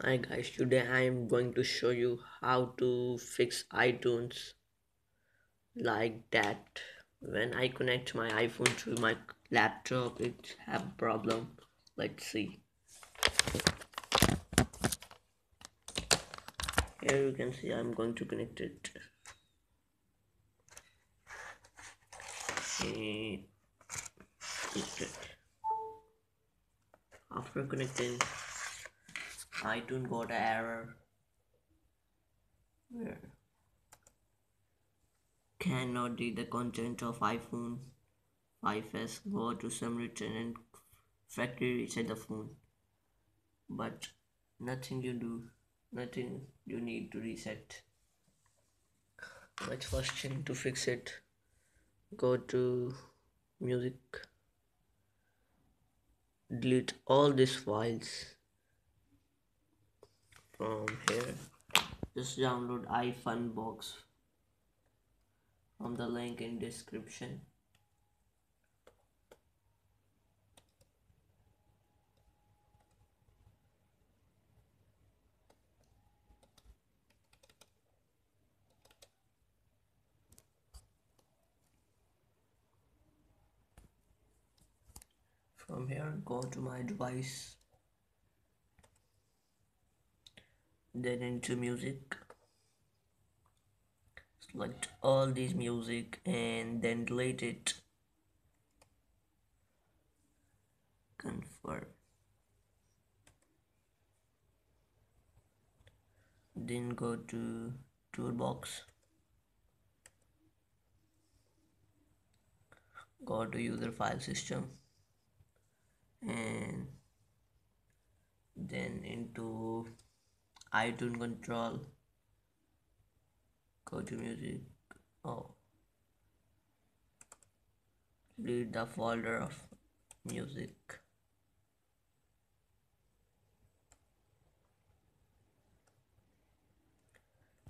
Hi guys, today I am going to show you how to fix iTunes like that. When I connect my iPhone to my laptop, it have problem. Let's see. Here you can see I'm going to connect it. After connecting iTunes got an error. Where? Cannot read the content of iPhone 5s go to some return and factory reset the phone. But nothing you do nothing you need to reset. But first thing to fix it. Go to music. Delete all these files Um, from here just download iFunbox from the link in description. From here go to my device then into music. Select all these music and then delete it. Confirm. Then go to toolbox. Go to user file system and then into iTunes control. Go to music. Oh. Delete the folder of music.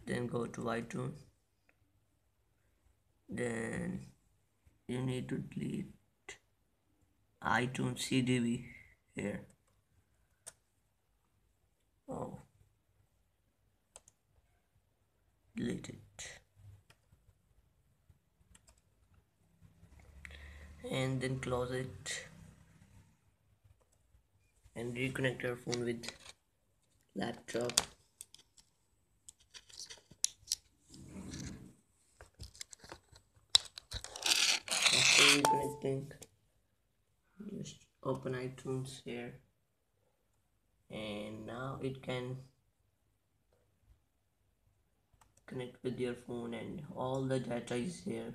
Then go to iTunes. Then you need to delete iTunes CDB here oh delete it and then close it. And reconnect your phone with laptop. After reconnecting just open iTunes here. And now it can connect with your phone and all the data is here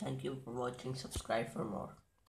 thank you for watching. Subscribe for more